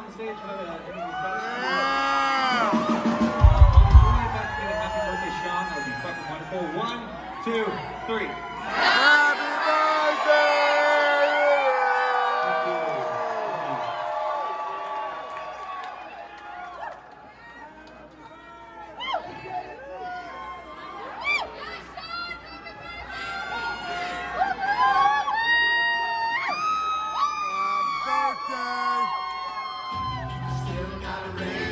On the stage for the. Yeah. About to get a happy birthday, Sean. That would be fucking wonderful. One, two, three. Happy got a red.